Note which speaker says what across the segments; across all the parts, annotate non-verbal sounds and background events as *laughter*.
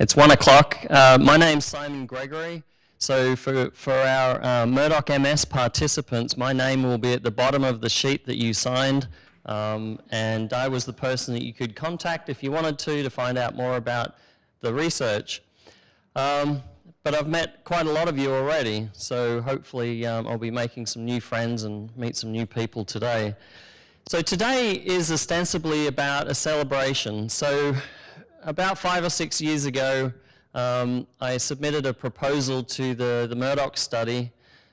Speaker 1: It's one o'clock. Uh, my name's Simon Gregory. So for, for our uh, Murdock MS participants, my name will be at the bottom of the sheet that you signed. Um, and I was the person that you could contact if you wanted to to find out more about the research. Um, but I've met quite a lot of you already, so hopefully um, I'll be making some new friends and meet some new people today. So today is ostensibly about a celebration. So about five or six years ago, um, I submitted a proposal to the, the Murdock study,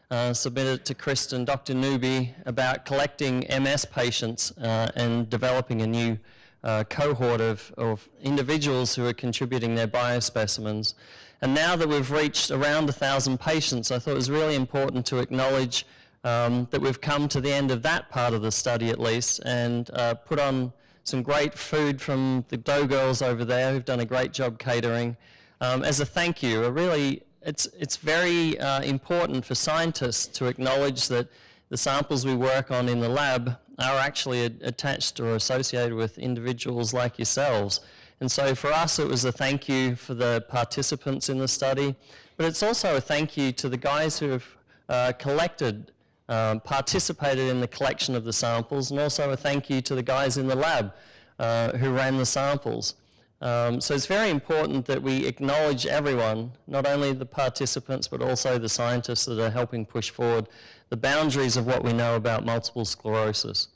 Speaker 1: uh, submitted to Kristin, Dr. Newby, about collecting MS patients uh, and developing a new uh, cohort of, of individuals who are contributing their biospecimens. And now that we've reached around 1,000 patients, I thought it was really important to acknowledge um, that we've come to the end of that part of the study at least and uh, put on some great food from the dough girls over there who've done a great job catering. Um, as a thank you, a really, it's, it's very uh, important for scientists to acknowledge that the samples we work on in the lab are actually attached or associated with individuals like yourselves. And so for us, it was a thank you for the participants in the study, but it's also a thank you to the guys who have uh, collected um, participated in the collection of the samples, and also a thank you to the guys in the lab uh, who ran the samples. Um, so it's very important that we acknowledge everyone, not only the participants, but also the scientists that are helping push forward the boundaries of what we know about multiple sclerosis.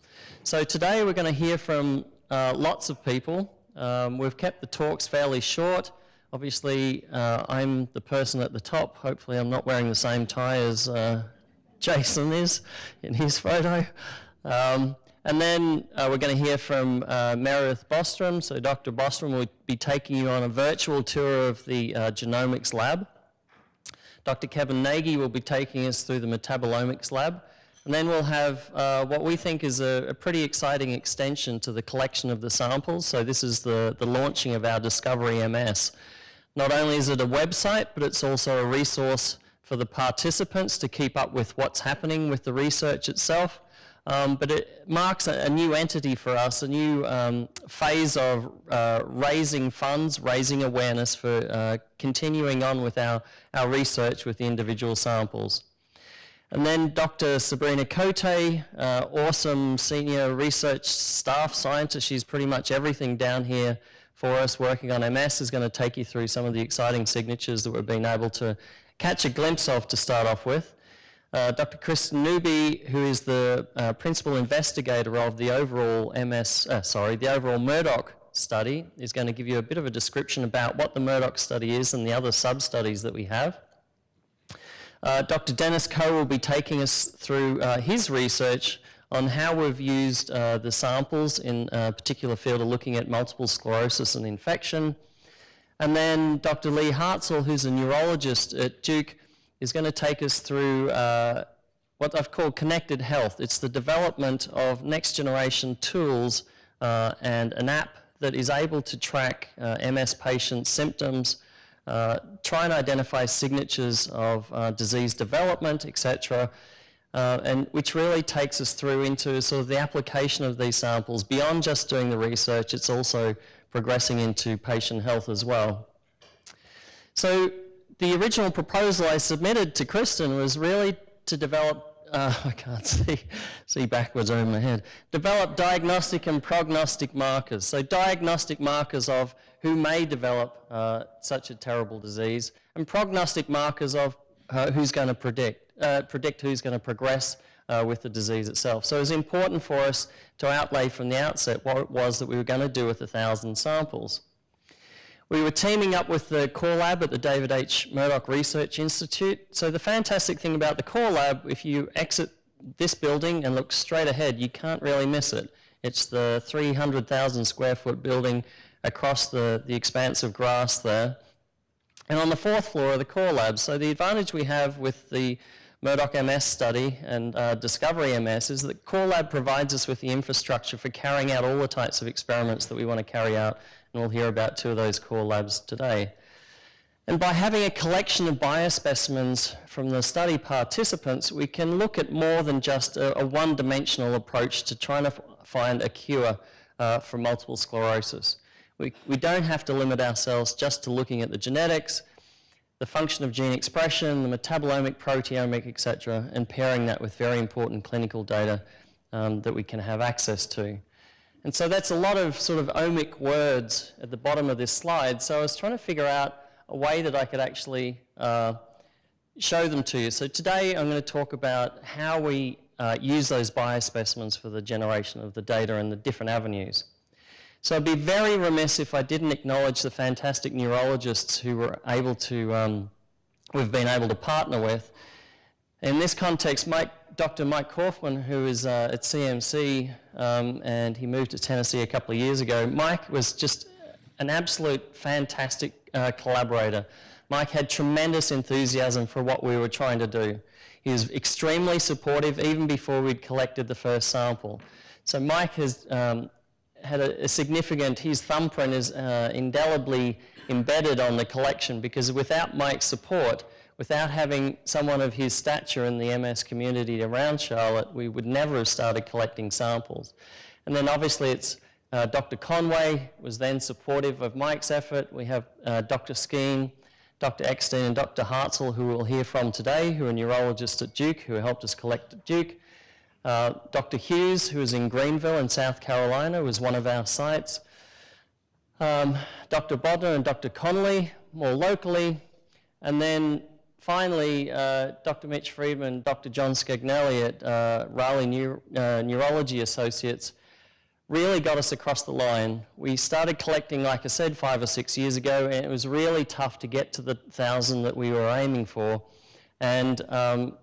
Speaker 1: So today we're going to hear from uh, lots of people. Um, we've kept the talks fairly short. Obviously, uh, I'm the person at the top. Hopefully I'm not wearing the same tie as uh, Jason is in his photo. Um, and then uh, we're going to hear from uh, Meredith Bostrom. So Dr. Bostrom will be taking you on a virtual tour of the uh, genomics lab. Dr. Kevin Nagy will be taking us through the metabolomics lab. And then we'll have uh, what we think is a, a, pretty exciting extension to the collection of the samples. So this is the, the launching of our Discovery MS. Not only is it a website, but it's also a resource for the participants to keep up with what's happening with the research itself. Um, but it marks a, a, new entity for us, a new um, phase of uh, raising funds, raising awareness for uh, continuing on with our, our research with the individual samples. And then Dr. Sabrina Cote, uh, awesome senior research staff scientist. She's pretty much everything down here for us working on MS, is going to take you through some of the exciting signatures that we've been able to catch a glimpse of to start off with. Uh, Dr. Kristin Newby, who is the uh, principal investigator of the overall MS, uh, sorry, the overall Murdock study, is going to give you a bit of a description about what the Murdock study is and the other sub-studies that we have. Uh, Dr. Dennis Ko will be taking us through uh, his research on how we've used uh, the samples in a particular field of looking at multiple sclerosis and infection. And then Dr. Lee Hartsell, who's a neurologist at Duke, is going to take us through uh, what I've called connected health. It's the development of next generation tools uh, and an app that is able to track uh, MS patients' symptoms, uh, try and identify signatures of uh, disease development, etc., uh, and which really takes us through into sort of the application of these samples beyond just doing the research. It's also progressing into patient health as well. So the original proposal I submitted to Kristin was really to develop, uh, *laughs* I can't see, see backwards over my head, develop diagnostic and prognostic markers. So diagnostic markers of who may develop uh, such a terrible disease and prognostic markers of uh, who's going to predict, uh, predict who's going to progress uh, with the disease itself. So it was important for us to outlay from the outset what it was that we were going to do with a 1,000 samples. We were teaming up with the Core Lab at the David H. Murdock Research Institute. So the fantastic thing about the Core Lab, if you exit this building and look straight ahead, you can't really miss it. It's the 300,000 square foot building across the, the expanse of grass there. And on the fourth floor of the Core Lab. So the advantage we have with the Murdock MS study and uh, Discovery MS is that Core Lab provides us with the infrastructure for carrying out all the types of experiments that we want to carry out, and we'll hear about two of those core labs today. And by having a collection of biospecimens from the study participants, we can look at more than just a, a one-dimensional approach to trying to find a cure uh, for multiple sclerosis. We, we don't have to limit ourselves just to looking at the genetics, the function of gene expression, the metabolomic, proteomic, etc., and pairing that with very important clinical data um, that we can have access to. And so that's a lot of sort of omic words at the bottom of this slide. So I was trying to figure out a way that I could actually uh, show them to you. So today I'm going to talk about how we uh, use those biospecimens for the generation of the data and the different avenues. So I'd be very remiss if I didn't acknowledge the fantastic neurologists who were able to, um, we've been able to partner with. In this context, Mike, Dr. Mike Kaufman, who is uh, at CMC, um, and he moved to Tennessee a couple of years ago. Mike was just an absolute fantastic uh, collaborator. Mike had tremendous enthusiasm for what we were trying to do. He was extremely supportive even before we'd collected the first sample. So Mike has um, had a, a, significant, his thumbprint is uh, indelibly embedded on the collection because without Mike's support, without having someone of his stature in the MS community around Charlotte, we would never have started collecting samples. And then obviously it's uh, Dr. Conway was then supportive of Mike's effort. We have uh, Dr. Skeen, Dr. Eckstein and Dr. Hartsell, who we'll hear from today, who are neurologists at Duke, who helped us collect at Duke. Uh, Dr. Hughes, who is in Greenville in South Carolina, was one of our sites. Um, Dr. Bodner and Dr. Connolly, more locally. And then finally, uh, Dr. Mitch Friedman, Dr. John Scagnelli at uh, Raleigh uh, Neurology Associates, really got us across the line. We started collecting, like I said, five or six years ago, and it was really tough to get to the thousand that we were aiming for. And um,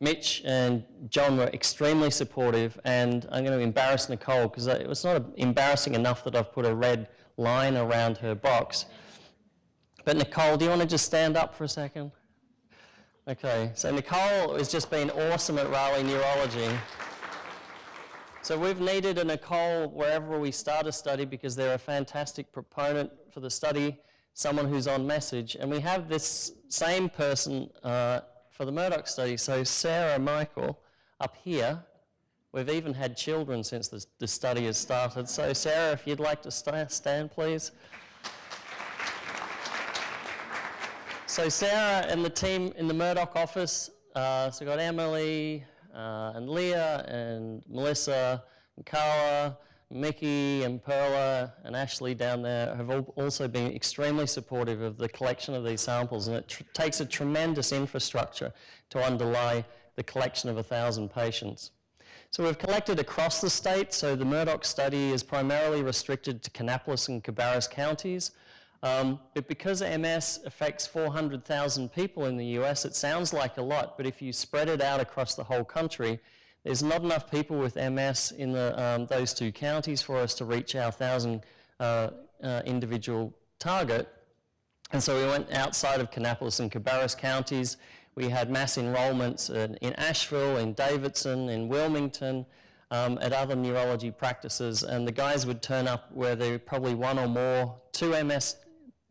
Speaker 1: Mitch and John were extremely supportive, and I'm going to embarrass Nicole because it was not embarrassing enough that I've put a red line around her box. But Nicole, do you want to just stand up for a second? Okay, so Nicole has just been awesome at Raleigh Neurology. So we've needed a Nicole wherever we start a study because they're a fantastic proponent for the study, someone who's on message. And we have this same person uh, for the Murdock study. So Sarah Michael up here, we've even had children since the, study has started. So Sarah, if you'd like to st stand, please. So Sarah and the team in the Murdock office, uh, so we've got Emily, uh, and Leah and Melissa and Carla, Mickey and Perla and Ashley down there have also been extremely supportive of the collection of these samples and it takes a tremendous infrastructure to underlie the collection of a thousand patients. So we've collected across the state, so the Murdock study is primarily restricted to Kannapolis and Cabarrus counties, um, but because MS affects 400,000 people in the US, it sounds like a lot, but if you spread it out across the whole country, there's not enough people with MS in the, um, those two counties for us to reach our 1,000 uh, uh, individual target. And so we went outside of Kannapolis and Cabarrus counties. We had mass enrollments in, in Asheville, in Davidson, in Wilmington, um, at other neurology practices, and the guys would turn up where there were probably one or more, two MS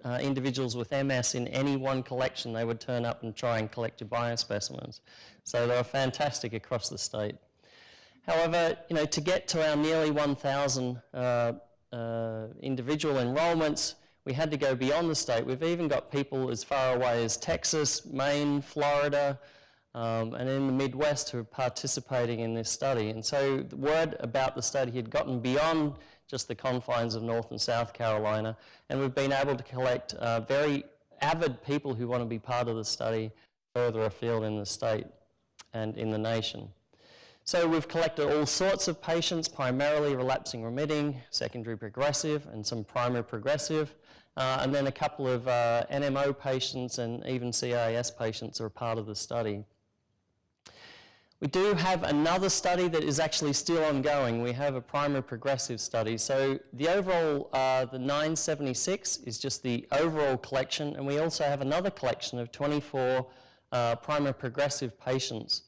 Speaker 1: uh, individuals with MS in any one collection, they would turn up and try and collect your biospecimens. So they were fantastic across the state. However, you know, to get to our nearly 1,000 uh, uh, individual enrollments, we had to go beyond the state. We've even got people as far away as Texas, Maine, Florida, um, and in the Midwest who are participating in this study. And so the word about the study had gotten beyond just the confines of North and South Carolina. And we've been able to collect uh, very avid people who want to be part of the study further afield in the state and in the nation. So we've collected all sorts of patients, primarily relapsing remitting, secondary progressive, and some primary progressive, uh, and then a couple of uh, NMO patients and even CIS patients are part of the study. We do have another study that is actually still ongoing. We have a primary progressive study. So the overall, uh, the 976 is just the overall collection, and we also have another collection of 24 uh, primary progressive patients.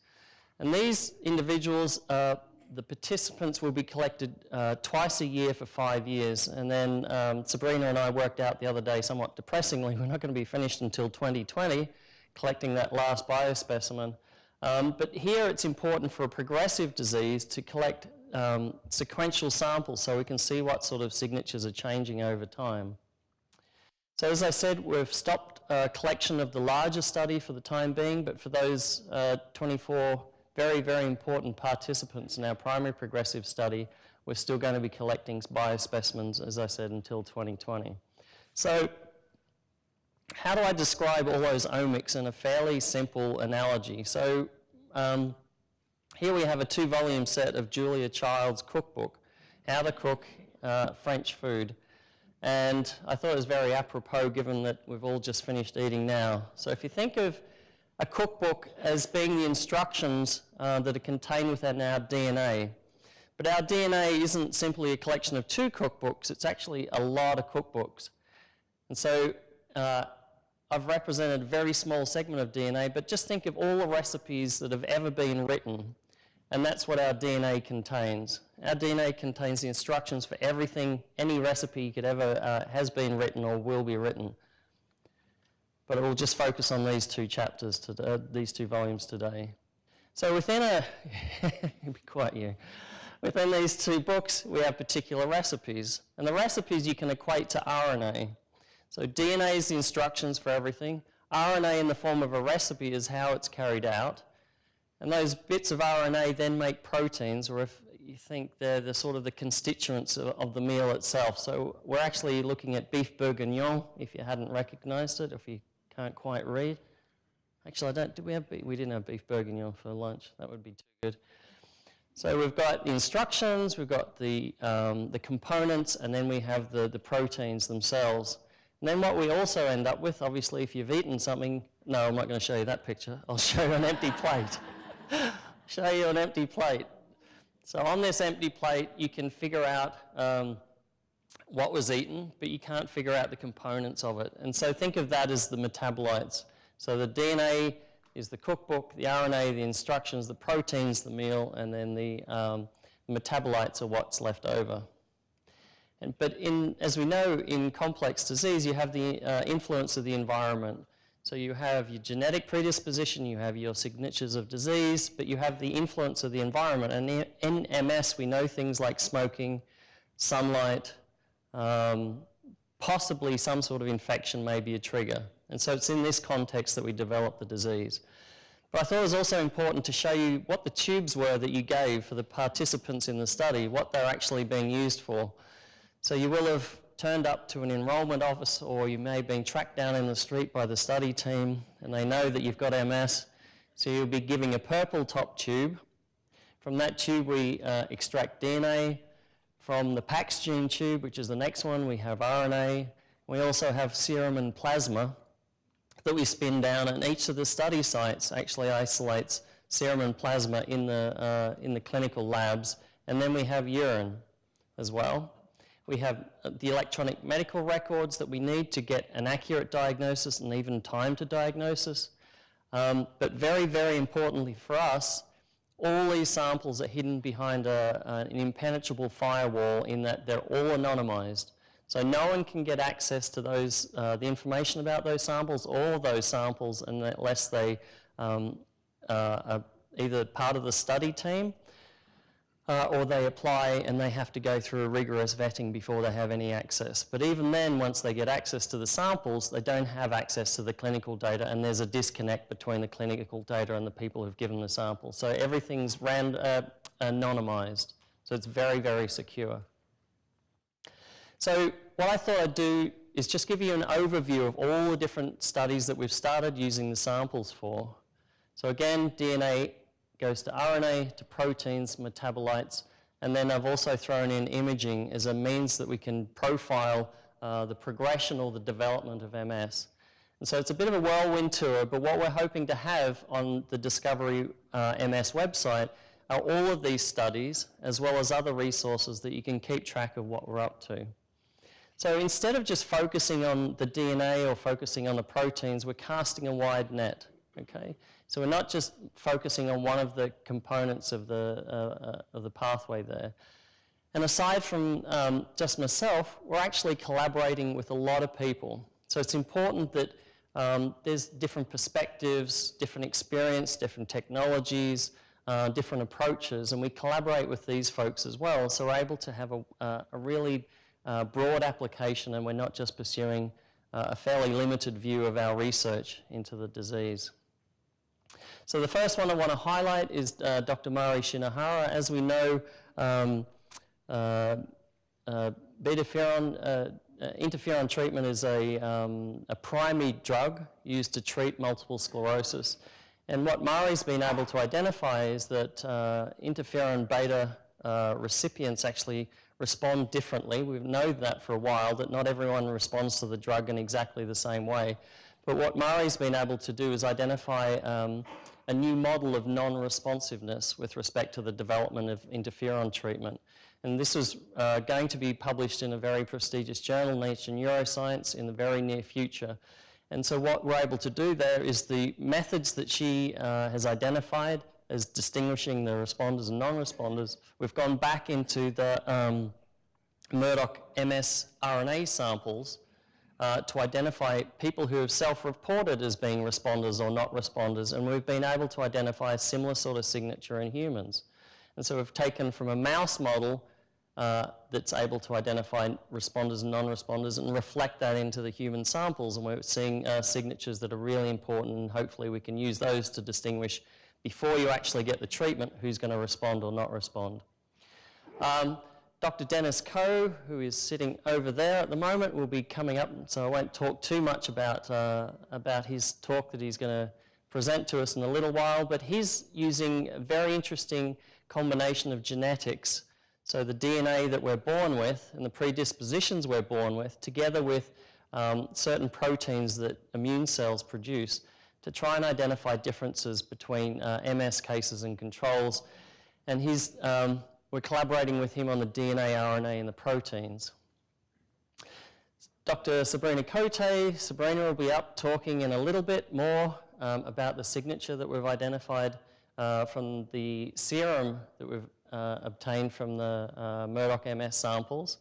Speaker 1: And these individuals, uh, the participants will be collected uh, twice a year for five years. And then um, Sabrina and I worked out the other day, somewhat depressingly, *laughs* we're not going to be finished until 2020, collecting that last biospecimen. Um, but here it's important for a progressive disease to collect um, sequential samples so we can see what sort of signatures are changing over time. So as I said, we've stopped uh, collection of the larger study for the time being, but for those uh, 24 very, very important participants in our primary progressive study, we're still going to be collecting biospecimens, as I said, until 2020. So how do I describe all those omics in a fairly simple analogy? So um, here we have a two-volume set of Julia Child's cookbook, How to Cook uh, French Food. And I thought it was very apropos given that we've all just finished eating now. So if you think of a cookbook as being the instructions uh, that are contained within our DNA, but our DNA isn't simply a collection of two cookbooks, it's actually a lot of cookbooks. And so uh, I've represented a very small segment of DNA, but just think of all the recipes that have ever been written, and that's what our DNA contains. Our DNA contains the instructions for everything, any recipe could ever uh, has been written or will be written. But we'll just focus on these two chapters, today, uh, these two volumes today. So within a, *laughs* be quiet you. Within these two books, we have particular recipes, and the recipes you can equate to RNA. So DNA is the instructions for everything. RNA in the form of a recipe is how it's carried out. And those bits of RNA then make proteins, or if you think they're the sort of the constituents of, of the meal itself. So we're actually looking at beef bourguignon, if you hadn't recognized it, if you can't quite read. Actually, I don't, did we have, we didn't have beef bourguignon for lunch. That would be too good. So we've got the instructions, we've got the, um, the components, and then we have the, the proteins themselves. And then what we also end up with, obviously, if you've eaten something, no, I'm not going to show you that picture. I'll *laughs* show you an empty plate. *laughs* show you an empty plate. So on this empty plate, you can figure out um, what was eaten, but you can't figure out the components of it. And so think of that as the metabolites. So the DNA is the cookbook, the RNA, the instructions, the proteins, the meal, and then the um, metabolites are what's left over. And, but in, as we know, in complex disease, you have the uh, influence of the environment. So you have your genetic predisposition, you have your signatures of disease, but you have the influence of the environment. And in MS, we know things like smoking, sunlight, um, possibly some sort of infection may be a trigger. And so it's in this context that we develop the disease. But I thought it was also important to show you what the tubes were that you gave for the participants in the study, what they're actually being used for. So you will have turned up to an enrolment office or you may have been tracked down in the street by the study team and they know that you've got MS. So you'll be giving a purple top tube. From that tube we uh, extract DNA. From the PAXgene tube, which is the next one, we have RNA. We also have serum and plasma that we spin down and each of the study sites actually isolates serum and plasma in the, uh, in the clinical labs. And then we have urine as well. We have uh, the electronic medical records that we need to get an accurate diagnosis and even time to diagnosis. Um, but very, very importantly for us, all these samples are hidden behind a, an impenetrable firewall in that they're all anonymized. So no one can get access to those, uh, the information about those samples, all those samples, unless they um, uh, are either part of the study team uh, or they apply and they have to go through a rigorous vetting before they have any access. But even then, once they get access to the samples, they don't have access to the clinical data and there's a disconnect between the clinical data and the people who've given the sample. So everything's ran, uh, anonymized. So it's very, very secure. So what I thought I'd do is just give you an overview of all the different studies that we've started using the samples for. So again, DNA goes to RNA, to proteins, metabolites, and then I've also thrown in imaging as a means that we can profile uh, the progression or the development of MS. And so it's a bit of a whirlwind tour, but what we're hoping to have on the Discovery uh, MS website are all of these studies, as well as other resources that you can keep track of what we're up to. So instead of just focusing on the DNA or focusing on the proteins, we're casting a wide net, okay? So we're not just focusing on one of the components of the, uh, uh, of the pathway there. And aside from um, just myself, we're actually collaborating with a lot of people. So it's important that um, there's different perspectives, different experience, different technologies, uh, different approaches, and we collaborate with these folks as well. So we're able to have a, uh, a really uh, broad application, and we're not just pursuing uh, a fairly limited view of our research into the disease. So the first one I want to highlight is uh, Dr. Mari Shinohara. As we know, um, uh, beta uh, interferon treatment is a, um, a primary drug used to treat multiple sclerosis. And what Mari's been able to identify is that uh, interferon beta uh, recipients actually respond differently. We've known that for a while, that not everyone responds to the drug in exactly the same way. But what Mari's been able to do is identify um, a new model of non-responsiveness with respect to the development of interferon treatment. And this is uh, going to be published in a very prestigious journal, Nature Neuroscience, in the very near future. And so what we're able to do there is the methods that she uh, has identified as distinguishing the responders and non-responders, we've gone back into the um, Murdock MS RNA samples uh, to identify people who have self-reported as being responders or not responders, and we've been able to identify a similar sort of signature in humans. And so we've taken from a mouse model uh, that's able to identify responders and non-responders and reflect that into the human samples. And we're seeing uh, signatures that are really important and hopefully we can use those to distinguish before you actually get the treatment who's going to respond or not respond. Um, Dr. Dennis Ko, who is sitting over there at the moment, will be coming up, so I won't talk too much about, uh, about his talk that he's going to present to us in a little while, but he's using a very interesting combination of genetics so the DNA that we're born with and the predispositions we're born with, together with um, certain proteins that immune cells produce, to try and identify differences between uh, MS cases and controls. And he's, um, we're collaborating with him on the DNA, RNA, and the proteins. Dr. Sabrina Cote, Sabrina will be up talking in a little bit more um, about the signature that we've identified uh, from the serum that we've uh, obtained from the uh, Murdock MS samples.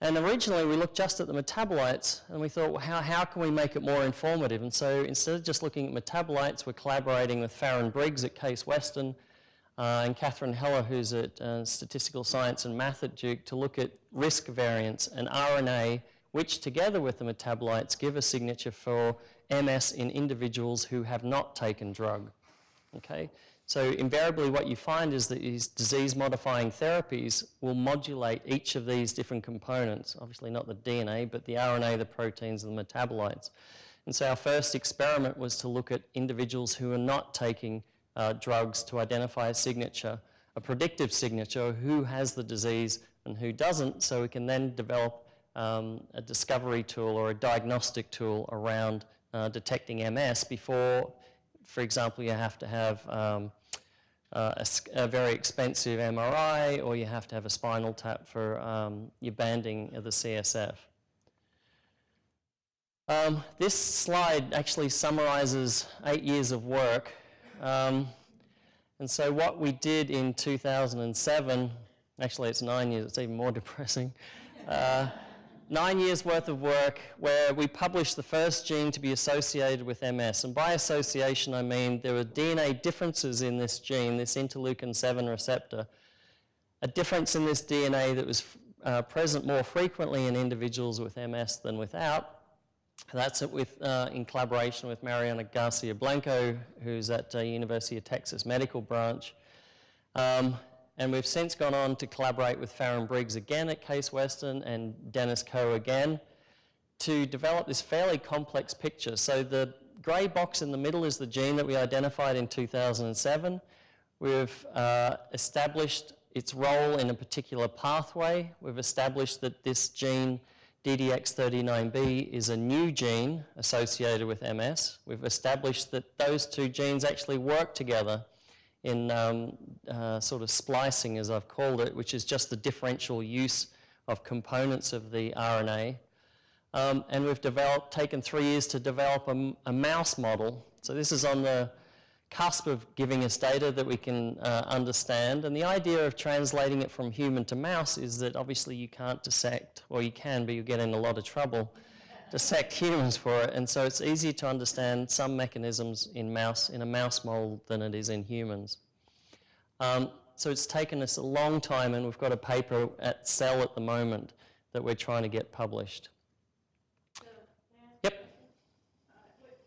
Speaker 1: And originally we looked just at the metabolites and we thought, well, how, how can we make it more informative? And so instead of just looking at metabolites, we're collaborating with Farren Briggs at Case Western uh, and Katherine Heller, who's at uh, Statistical Science and Math at Duke, to look at risk variants and RNA, which together with the metabolites give a signature for MS in individuals who have not taken drug. Okay, so invariably what you find is that these disease-modifying therapies will modulate each of these different components, obviously not the DNA, but the RNA, the proteins, and the metabolites. And so our first experiment was to look at individuals who are not taking uh, drugs to identify a signature, a predictive signature, who has the disease and who doesn't, so we can then develop um, a discovery tool or a diagnostic tool around uh, detecting MS before, for example, you have to have um, uh, a, a, very expensive MRI or you have to have a spinal tap for um, your banding of the CSF. Um, this slide actually summarizes eight years of work. Um, and so what we did in 2007, actually it's nine years, it's even more *laughs* depressing. Uh, nine years worth of work where we published the first gene to be associated with MS. And by association, I mean there were DNA differences in this gene, this interleukin 7 receptor, a difference in this DNA that was uh, present more frequently in individuals with MS than without. That's it with, uh, in collaboration with Mariano Garcia Blanco, who's at uh, University of Texas Medical Branch. Um, and we've since gone on to collaborate with Farren Briggs again at Case Western and Dennis Ko again to develop this fairly complex picture. So the grey box in the middle is the gene that we identified in 2007. We've uh, established its role in a particular pathway. We've established that this gene, DDX39B, is a new gene associated with MS. We've established that those two genes actually work together in um, uh, sort of splicing, as I've called it, which is just the differential use of components of the RNA. Um, and we've developed, taken three years to develop a, a, mouse model. So this is on the cusp of giving us data that we can uh, understand. And the idea of translating it from human to mouse is that obviously you can't dissect, or you can, but you get in a lot of trouble. dissect *laughs* humans for it, and so it's easier to understand some mechanisms in mouse in a mouse model than it is in humans. Um, so it's taken us a long time, and we've got a paper at Cell at the moment that we're trying to get published.
Speaker 2: So, may I ask a
Speaker 1: Yep.
Speaker 2: question? Uh, what-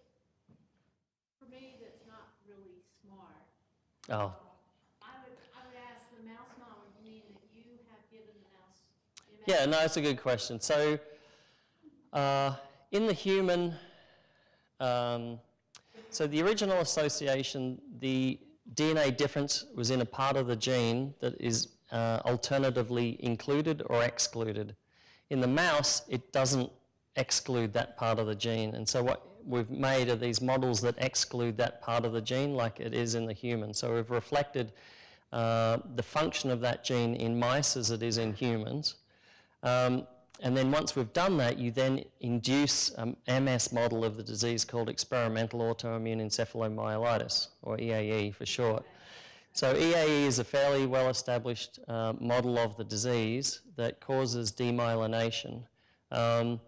Speaker 2: For me, that's not really smart.
Speaker 1: Oh,
Speaker 2: I would, I would ask the mouse you mean that you have given the mouse?
Speaker 1: yeah, no, it's a good question. So uh, in the human, um, so the original association, the DNA difference was in a part of the gene that is uh, alternatively included or excluded. In the mouse, it doesn't exclude that part of the gene. And so what we've made are these models that exclude that part of the gene like it is in the human. So we've reflected uh, the function of that gene in mice as it is in humans. Um, and then once we've done that, you then induce an MS model of the disease called experimental autoimmune encephalomyelitis, or EAE for short. So EAE is a fairly well-established uh, model of the disease that causes demyelination. Um,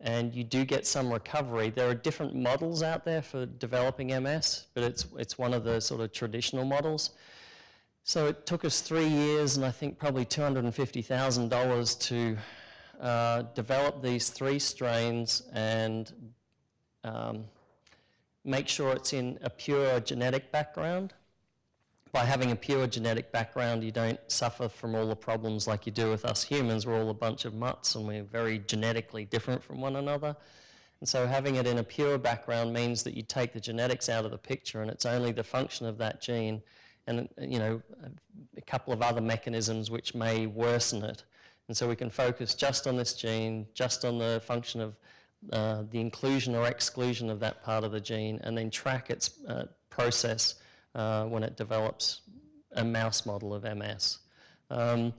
Speaker 1: and you do get some recovery. There are different models out there for developing MS, but it's, it's one of the sort of traditional models. So it took us three years and I think probably $250,000 to uh, develop these three strains and um, make sure it's in a pure genetic background. By having a pure genetic background, you don't suffer from all the problems like you do with us humans. We're all a bunch of mutts and we're very genetically different from one another. And so having it in a pure background means that you take the genetics out of the picture and it's only the function of that gene and you know a couple of other mechanisms which may worsen it. And so we can focus just on this gene, just on the function of uh, the inclusion or exclusion of that part of the gene, and then track its uh, process uh, when it develops a mouse model of MS. Um,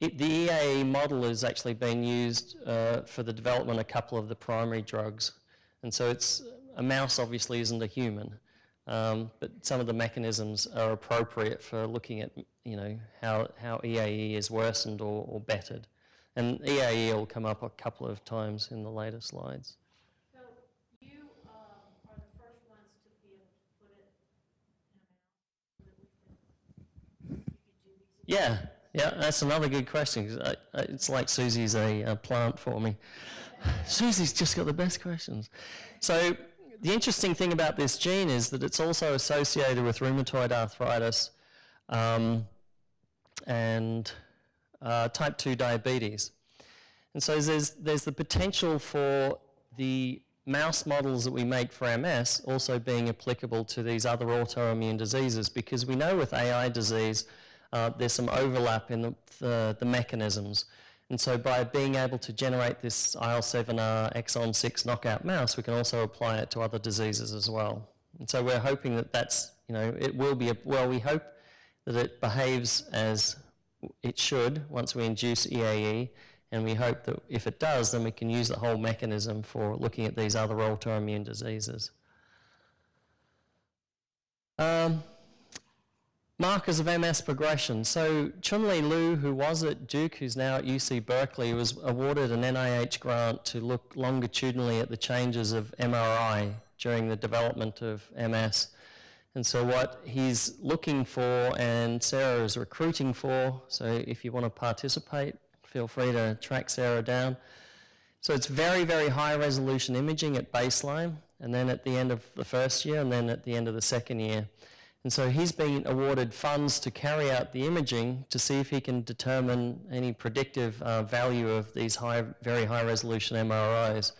Speaker 1: it, the EAE model is actually being used uh, for the development of a couple of the primary drugs. And so it's, a mouse obviously isn't a human, um, but some of the mechanisms are appropriate for looking at, you know, how, how EAE is worsened or, or bettered. And EAE will come up a couple of times in the later slides.
Speaker 2: So you um, are the first ones to be able to put it in a mouse so that we could, you could do these.
Speaker 1: Yeah, yeah, that's another good question. I, I, it's like Susie's a, a plant for me. *laughs* Susie's just got the best questions. So the interesting thing about this gene is that it's also associated with rheumatoid arthritis um, and uh, type 2 diabetes. And so there's, there's the potential for the mouse models that we make for MS also being applicable to these other autoimmune diseases because we know with AI disease uh, there's some overlap in the, the, the mechanisms. And so by being able to generate this IL-7R exon 6 knockout mouse, we can also apply it to other diseases as well. And so we're hoping that that's, you know, it will be, a, well, we hope that it behaves as it should once we induce EAE, and we hope that if it does, then we can use the whole mechanism for looking at these other autoimmune diseases. Um, markers of MS progression. So Chunlei Liu, who was at Duke, who's now at UC Berkeley, was awarded an NIH grant to look longitudinally at the changes of MRI during the development of MS. And so what he's looking for and Sarah is recruiting for, so if you want to participate, feel free to track Sarah down. So it's very, very high resolution imaging at baseline, and then at the end of the first year, and then at the end of the second year. And so he's been awarded funds to carry out the imaging to see if he can determine any predictive uh, value of these high, very high resolution MRIs.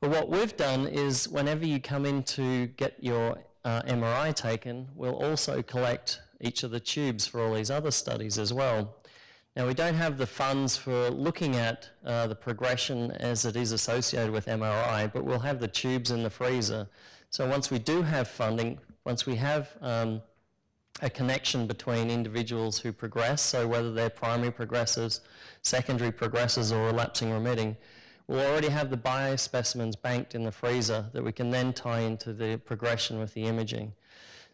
Speaker 1: But what we've done is whenever you come in to get your uh, MRI taken, we'll also collect each of the tubes for all these other studies as well. Now, we don't have the funds for looking at uh, the progression as it is associated with MRI, but we'll have the tubes in the freezer. So once we do have funding, once we have um, a connection between individuals who progress, so whether they're primary progressors, secondary progressors, or relapsing remitting, we'll already have the biospecimens banked in the freezer that we can then tie into the progression with the imaging.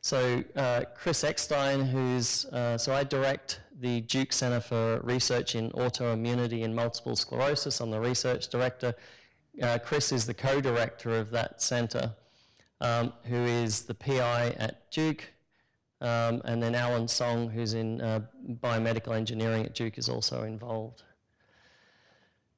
Speaker 1: So uh, Chris Eckstein, who's, uh, so I direct the Duke Center for Research in Autoimmunity and Multiple Sclerosis. I'm the research director. uh, Chris is the co-director of that centre, um, who is the PI at Duke, um, and then Allen Song, who's in uh, biomedical engineering at Duke, is also involved.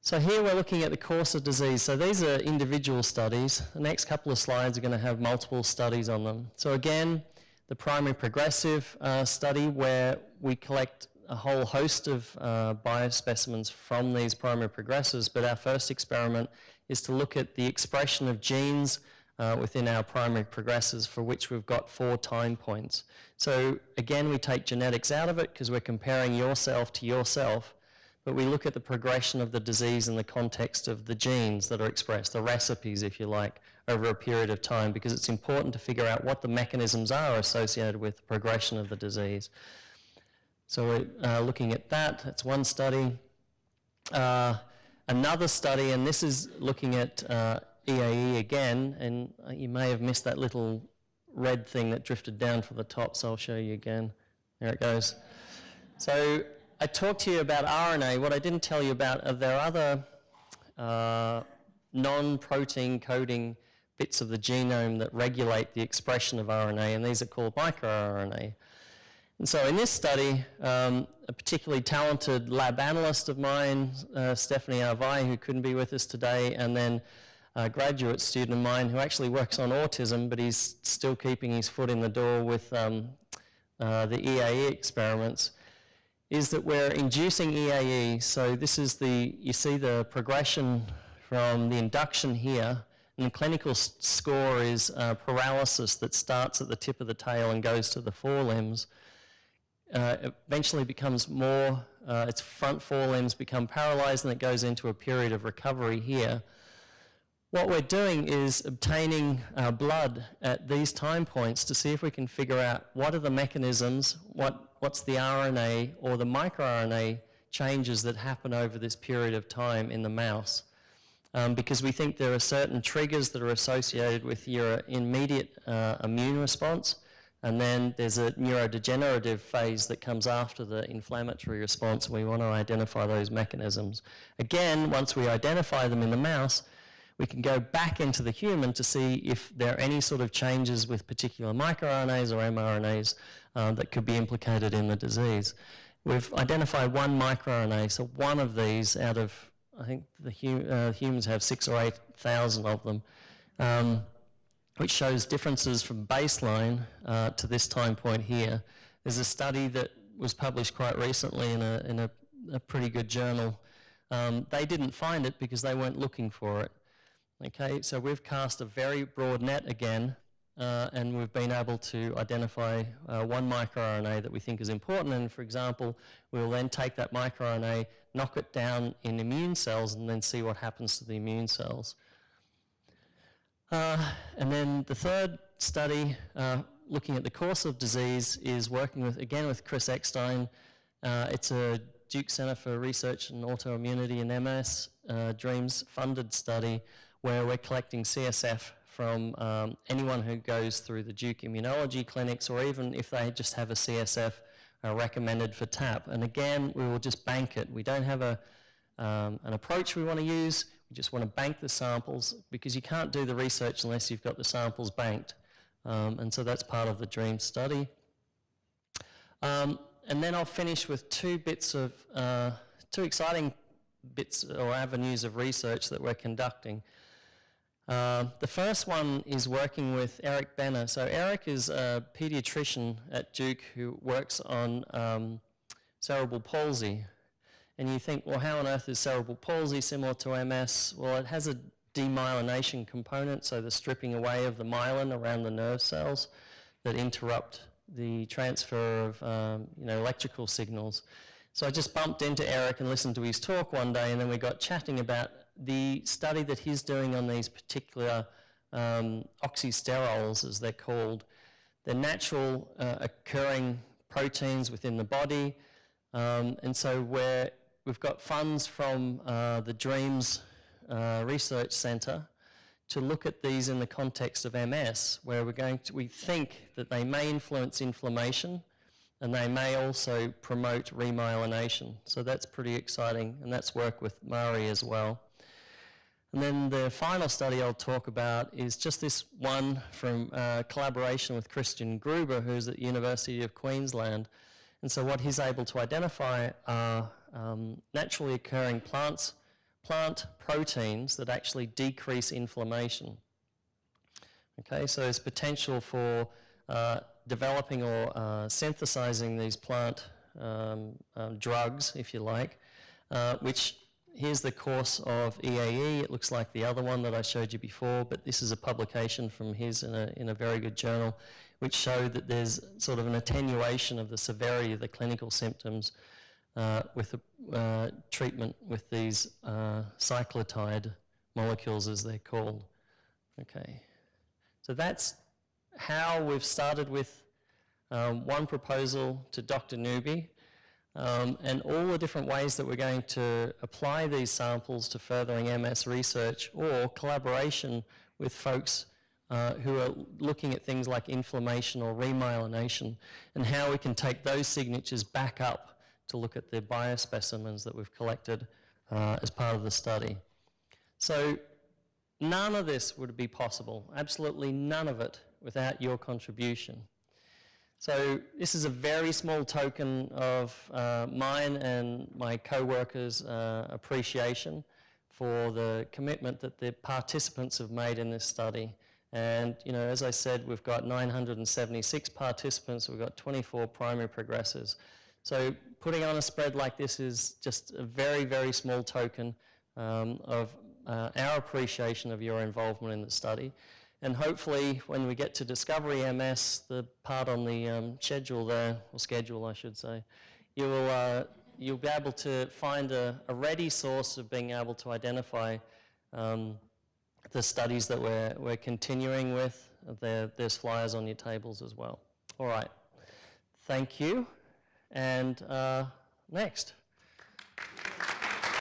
Speaker 1: So here we're looking at the course of disease. So these are individual studies. The next couple of slides are going to have multiple studies on them. So again, the primary progressive uh, study where we collect a whole host of uh, biospecimens from these primary progressors, but our first experiment is to look at the expression of genes uh, within our primary progressors for which we've got four time points. So again, we take genetics out of it because we're comparing yourself to yourself, but we look at the progression of the disease in the context of the genes that are expressed, the recipes, if you like, over a period of time, because it's important to figure out what the mechanisms are associated with the progression of the disease. So we're uh, looking at that. That's one study. Uh, another study, and this is looking at uh, EAE again, and uh, you may have missed that little red thing that drifted down from the top, so I'll show you again. There it goes. So I talked to you about RNA. What I didn't tell you about are there other uh, non-protein coding bits of the genome that regulate the expression of RNA, and these are called microRNA. And so in this study, um, a particularly talented lab analyst of mine, uh, Stephanie Arvai, who couldn't be with us today, and then a graduate student of mine who actually works on autism, but he's still keeping his foot in the door with um, uh, the EAE experiments, is that we're inducing EAE. So this is the, you see the progression from the induction here, and the clinical score is uh, paralysis that starts at the tip of the tail and goes to the forelimbs. Uh, eventually becomes more, uh, its front forelimbs become paralyzed and it goes into a period of recovery here. What we're doing is obtaining blood at these time points to see if we can figure out what are the mechanisms, what what's the RNA or the microRNA changes that happen over this period of time in the mouse. Um, because we think there are certain triggers that are associated with your immediate uh, immune response, and then there's a neurodegenerative phase that comes after the inflammatory response, we want to identify those mechanisms. Again, once we identify them in the mouse, we can go back into the human to see if there are any sort of changes with particular microRNAs or mRNAs uh, that could be implicated in the disease. We've identified one microRNA, so one of these out of, I think the hum uh, humans have six or 8,000 of them, um, which shows differences from baseline uh, to this time point here. There's a study that was published quite recently in a, in a, a pretty good journal. Um, they didn't find it because they weren't looking for it. Okay, so we've cast a very broad net again, uh, and we've been able to identify uh, one microRNA that we think is important. And for example, we'll then take that microRNA, knock it down in immune cells, and then see what happens to the immune cells. Uh, and then the third study, uh, looking at the course of disease, is working with again with Chris Eckstein. Uh, it's a Duke Center for Research in Autoimmunity and MS uh, DREAMS funded study where we're collecting CSF from um, anyone who goes through the Duke immunology clinics or even if they just have a CSF uh, recommended for TAP. And again, we will just bank it. We don't have a, um, an approach we want to use. We just want to bank the samples because you can't do the research unless you've got the samples banked. Um, and so that's part of the DREAM study. Um, and then I'll finish with two bits of, uh, two exciting bits or avenues of research that we're conducting. Uh, the first one is working with Eric Benner. So Eric is a pediatrician at Duke who works on um, cerebral palsy. And you think, well, how on earth is cerebral palsy similar to MS? Well, it has a demyelination component, so the stripping away of the myelin around the nerve cells that interrupt the transfer of um, you know, electrical signals. So I just bumped into Eric and listened to his talk one day, and then we got chatting about the study that he's doing on these particular um, oxysterols, as they're called, they're natural uh, occurring proteins within the body. Um, and so we we've got funds from uh, the DREAMS uh, Research Centre to look at these in the context of MS, where we're going to, we think that they may influence inflammation and they may also promote remyelination. So that's pretty exciting, and that's work with Mari as well. And then the final study I'll talk about is just this one from uh, collaboration with Christian Gruber, who's at the University of Queensland. And so what he's able to identify are um, naturally occurring plants, plant proteins that actually decrease inflammation. Okay, so there's potential for uh, developing or uh, synthesizing these plant um, um, drugs, if you like, uh, which here's the course of EAE. It looks like the other one that I showed you before, but this is a publication from his in a, in a very good journal, which showed that there's sort of an attenuation of the severity of the clinical symptoms uh, with a uh, treatment with these uh, cyclotide molecules, as they're called. Okay, so that's how we've started with um, one proposal to Dr. Newby um, and all the different ways that we're going to apply these samples to furthering MS research or collaboration with folks uh, who are looking at things like inflammation or remyelination and how we can take those signatures back up to look at the biospecimens that we've collected uh, as part of the study. So none of this would be possible, absolutely none of it, without your contribution. So this is a very small token of uh, mine and my co-workers' uh, appreciation for the commitment that the participants have made in this study. And, you know, as I said, we've got 976 participants, we've got 24 primary progressors. So putting on a spread like this is just a very, very small token um, of uh, our appreciation of your involvement in the study. And hopefully, when we get to Discovery MS, the part on the um, schedule there, or schedule, I should say, you will, uh, you'll be able to find a, a, ready source of being able to identify um, the studies that we're, we're continuing with. There, there's flyers on your tables as well. All right. Thank you. And uh, next.